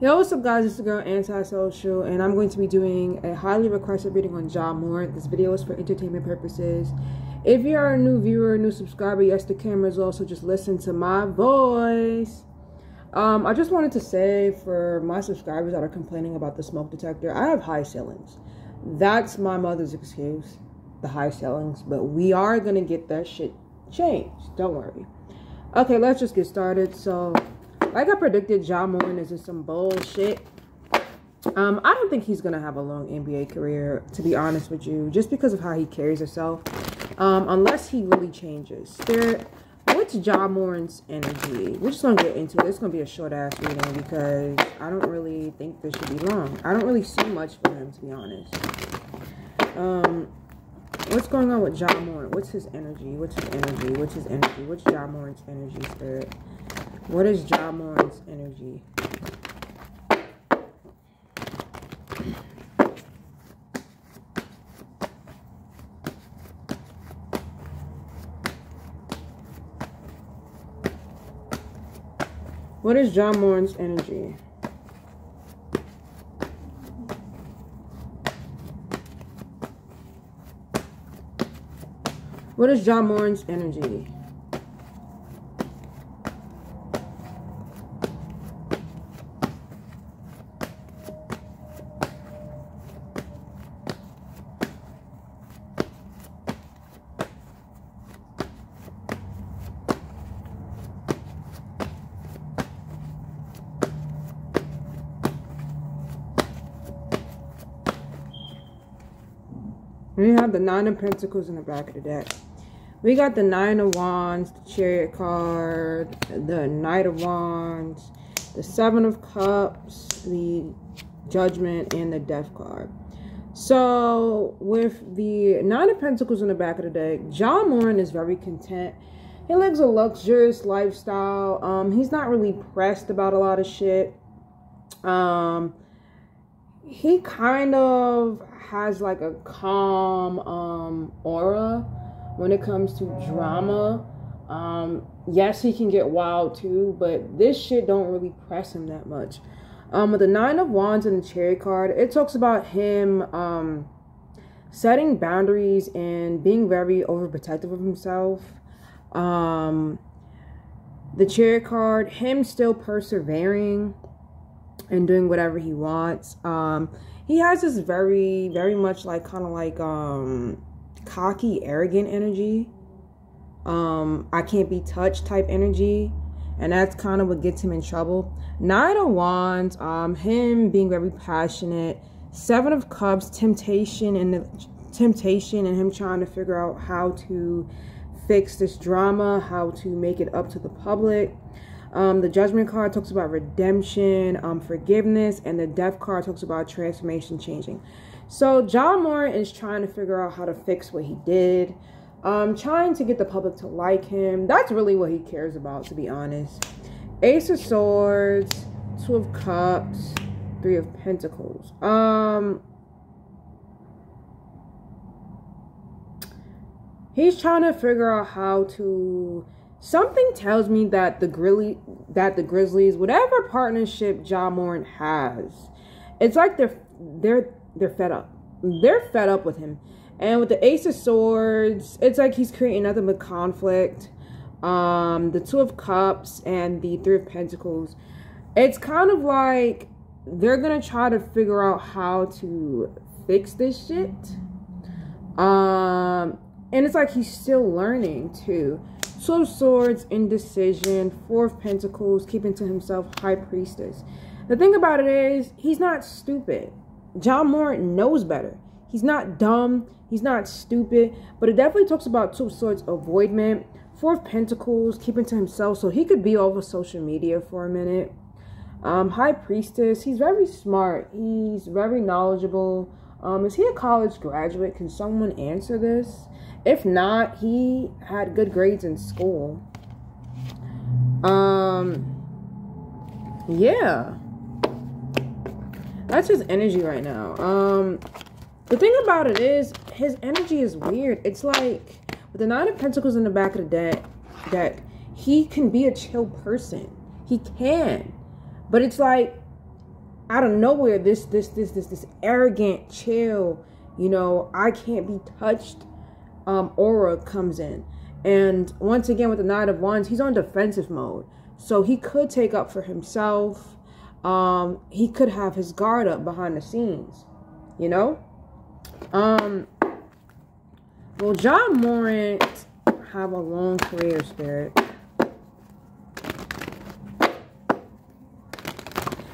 Yo, what's up guys, it's the girl Antisocial, and I'm going to be doing a highly requested reading on Ja Morant. This video is for entertainment purposes. If you are a new viewer, a new subscriber, yes, the camera is also just listen to my voice. Um, I just wanted to say for my subscribers that are complaining about the smoke detector, I have high ceilings. That's my mother's excuse, the high ceilings, but we are going to get that shit changed. Don't worry. Okay, let's just get started. So, like I predicted, Ja Morant is in some bullshit. Um, I don't think he's gonna have a long NBA career, to be honest with you, just because of how he carries himself. Um, unless he really changes. Spirit, what's Ja Morant's energy? We're just gonna get into it. It's gonna be a short ass reading because I don't really think this should be long. I don't really see much for him, to be honest. Um, what's going on with Ja Morant? What's his energy? What's his energy? What's his energy? What's Ja Morant's energy, Spirit? What is Morant's energy? What is John Morant's energy? What is Ja Morant's energy? We have the Nine of Pentacles in the back of the deck. We got the Nine of Wands, the Chariot card, the Knight of Wands, the Seven of Cups, the Judgment, and the Death card. So, with the Nine of Pentacles in the back of the deck, Ja Morant is very content. He lives a luxurious lifestyle. Um, he's not really pressed about a lot of shit. Um, he kind of has like a calm um, aura when it comes to drama. Um, yes, he can get wild too, but this shit don't really press him that much. Um, with the Nine of Wands and the Chariot card, it talks about him um, setting boundaries and being very overprotective of himself. Um, the Chariot card, him still persevering and doing whatever he wants. Um, he has this very, very much like kind of like um cocky, arrogant energy. Um, I can't be touched type energy. And that's kind of what gets him in trouble. Nine of Wands, um, him being very passionate. Seven of Cups, temptation and the temptation and him trying to figure out how to fix this drama, how to make it up to the public. Um, the Judgment card talks about redemption, um, forgiveness, and the Death card talks about transformation, changing. So Ja Morant is trying to figure out how to fix what he did, um, trying to get the public to like him. That's really what he cares about, to be honest. Ace of Swords, Two of Cups, Three of Pentacles. Um, he's trying to figure out how to something tells me that the Grizzly that the Grizzlies, whatever partnership Ja Morant has, it's like they're they're they're fed up. They're fed up with him. And with the Ace of Swords, it's like he's creating nothing but conflict. Um, the Two of Cups and the Three of Pentacles. It's kind of like they're gonna try to figure out how to fix this shit. Um, and it's like he's still learning too. Two of Swords, indecision. Four of Pentacles, keeping to himself, High Priestess. The thing about it is, he's not stupid. Ja Morant knows better. He's not dumb. He's not stupid. But it definitely talks about Two of Swords, avoidment. Four of Pentacles, keeping to himself. So he could be over social media for a minute. Um, High Priestess, he's very smart. He's very knowledgeable. Um, is he a college graduate? Can someone answer this? If not, he had good grades in school. Um, yeah. That's his energy right now. Um, the thing about it is, his energy is weird. It's like, with the Nine of Pentacles in the back of the deck, deck he can be a chill person. He can. But it's like, out of nowhere, this this this this this arrogant, chill, you know, I can't be touched um, aura comes in. And once again, with the Knight of Wands, he's on defensive mode. So he could take up for himself. Um, he could have his guard up behind the scenes, you know? Um, well, Ja Morant have a long career, Spirit.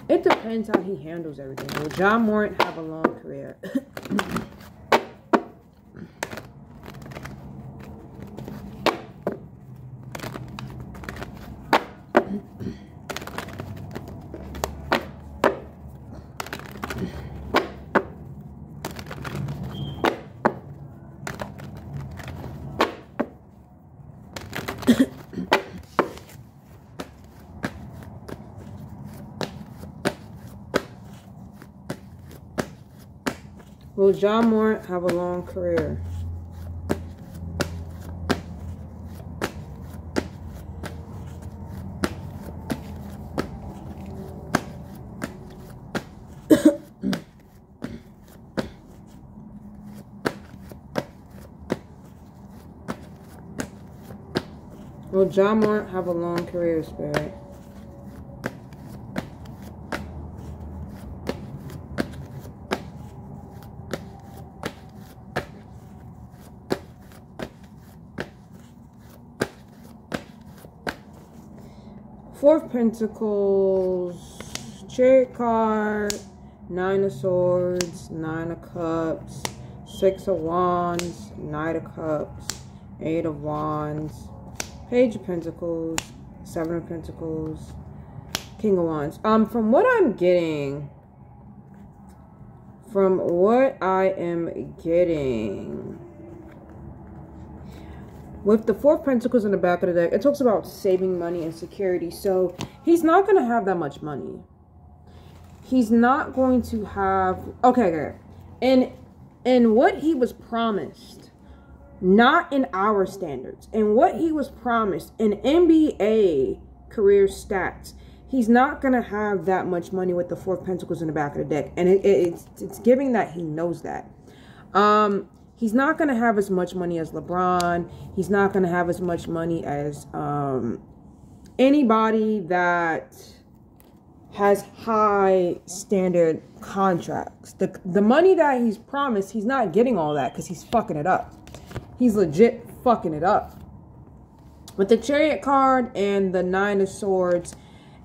It depends how he handles everything. Will Ja Morant have a long career? Will Ja Morant have a long career? Will Ja Morant have a long career, Spirit? Four of Pentacles, Chariot card, Nine of Swords, Nine of Cups, Six of Wands, Knight of Cups, Eight of Wands, Page of Pentacles, Seven of Pentacles, King of Wands. Um, from what I'm getting, from what I am getting, with the four pentacles in the back of the deck, it talks about saving money and security. So he's not going to have that much money. He's not going to have... Okay, okay. And, and what he was promised, not in our standards, and what he was promised in NBA career stats, he's not going to have that much money with the four pentacles in the back of the deck. And it, it, it's, it's giving that he knows that. Um, he's not going to have as much money as LeBron. He's not going to have as much money as um, anybody that has high standard contracts. The, the money that he's promised, he's not getting all that because he's fucking it up. He's legit fucking it up. With the Chariot card and the Nine of Swords,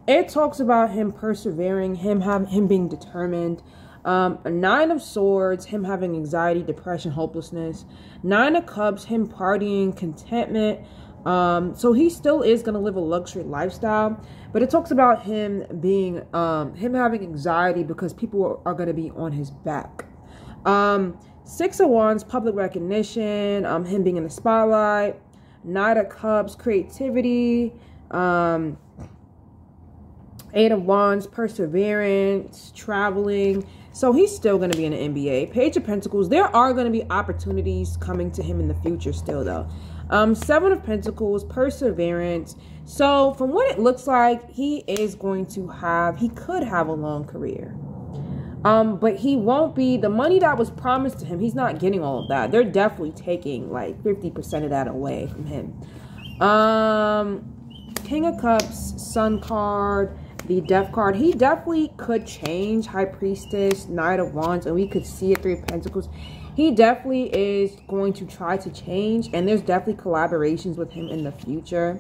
it talks about him persevering, him having him being determined, um, nine of Swords, him having anxiety, depression, hopelessness. Nine of Cups, him partying, contentment. Um, so he still is going to live a luxury lifestyle, but it talks about him being, um, him having anxiety because people are, going to be on his back. Um, Six of Wands, public recognition, um, him being in the spotlight. Nine of Cups, creativity. Um, Eight of Wands, perseverance, traveling. So he's still going to be in the NBA. Page of Pentacles, there are going to be opportunities coming to him in the future still, though. Um, Seven of Pentacles, perseverance. So from what it looks like, he is going to have, he could have a long career. Um, but he won't be, the money that was promised to him, he's not getting all of that. They're definitely taking like 50% of that away from him. Um, King of Cups, Sun card the death card. He definitely could change high priestess knight of wands and we could see it three of pentacles. He definitely is going to try to change and there's definitely collaborations with him in the future.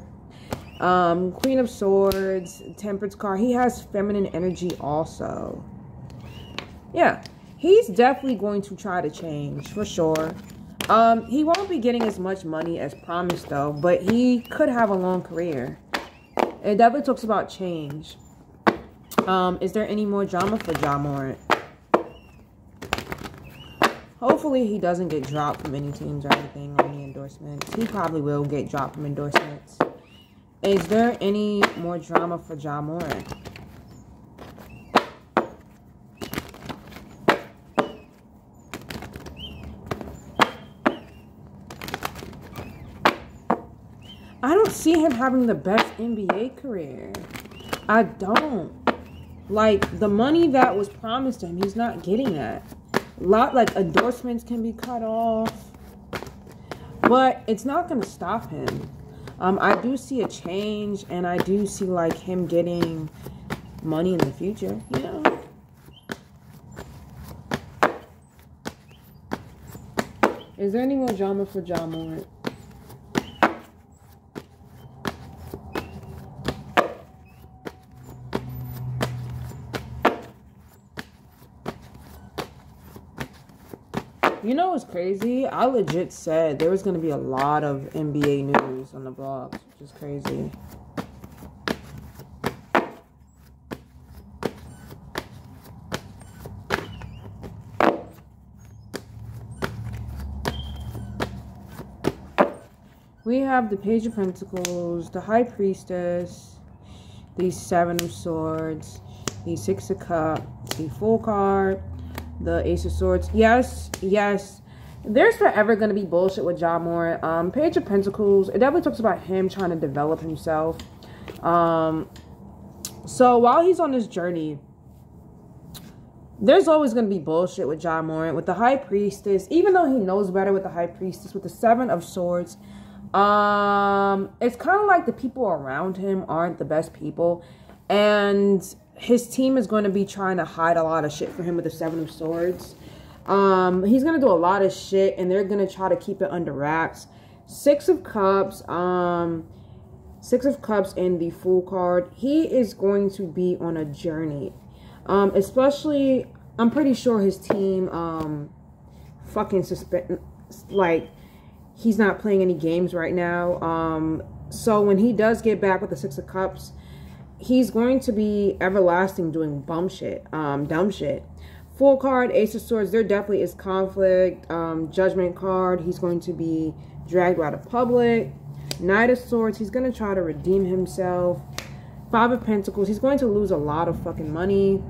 Um queen of swords temperance card. He has feminine energy also. Yeah he's definitely going to try to change for sure. Um he won't be getting as much money as promised though but he could have a long career. It definitely talks about change um, is there any more drama for Ja Morant? Hopefully he doesn't get dropped from any teams or anything on the endorsements. He probably will get dropped from endorsements. Is there any more drama for Ja Morant? I don't see him having the best NBA career. I don't. Like the money that was promised him, he's not getting that. A lot like endorsements can be cut off. But it's not gonna stop him. Um, I do see a change and I do see like him getting money in the future, you know. Is there any more drama for Ja Morant? Know crazy? I legit said there was going to be a lot of NBA news on the blogs, which is crazy. We have the Page of Pentacles, the High Priestess, the Seven of Swords, the Six of Cups, the Fool card, the Ace of Swords. Yes, yes. There's forever going to be bullshit with Ja Morant. Um, Page of Pentacles, it definitely talks about him trying to develop himself. Um, so while he's on this journey, there's always going to be bullshit with Ja Morant. With the High Priestess, even though he knows better with the High Priestess, with the Seven of Swords, um, it's kind of like the people around him aren't the best people. And his team is going to be trying to hide a lot of shit for him with the Seven of Swords. Um, he's going to do a lot of shit and they're going to try to keep it under wraps. Six of Cups, um, Six of Cups in the Fool card. He is going to be on a journey. Um, especially, I'm pretty sure his team, um, fucking suspend, like, he's not playing any games right now. Um, so when he does get back with the Six of Cups, he's going to be everlasting doing bum shit, um, dumb shit. Fool card, Ace of Swords, there definitely is conflict. Um, judgment card, he's going to be dragged out of public. Knight of Swords, he's going to try to redeem himself. Five of Pentacles, he's going to lose a lot of fucking money.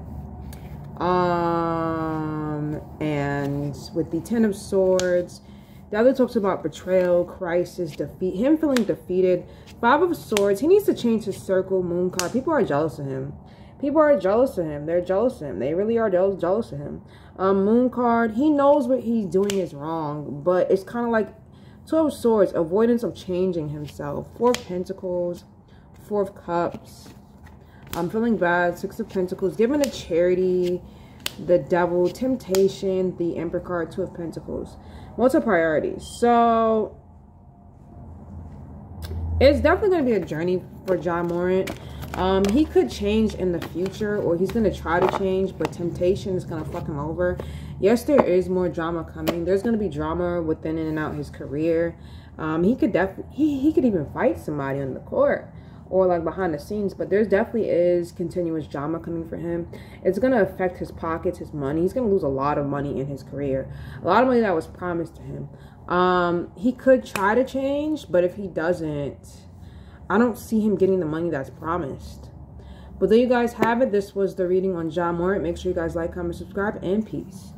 Um, and with the Ten of Swords, the other talks about betrayal, crisis, defeat, him feeling defeated. Five of Swords, he needs to change his circle, moon card. People are jealous of him. People are jealous of him. They're jealous of him. They really are jealous, of him. Um, moon card, he knows what he's doing is wrong, but it's kind of like Two of Swords, avoidance of changing himself. Four of Pentacles, Four of Cups. I'm feeling bad. Six of Pentacles, giving a charity, the Devil, Temptation, the Emperor card, Two of Pentacles. A priorities? So it's definitely going to be a journey for Ja Morant. Um, he could change in the future or he's going to try to change, but temptation is going to fuck him over. Yes, there is more drama coming. There's going to be drama within and out his career. Um, he could definitely, he, he could even fight somebody on the court or like behind the scenes, but there's definitely is continuous drama coming for him. It's going to affect his pockets, his money. He's going to lose a lot of money in his career. A lot of money that was promised to him. Um, he could try to change, but if he doesn't, I don't see him getting the money that's promised. But there you guys have it. This was the reading on Ja Morant. Make sure you guys like, comment, subscribe, and peace.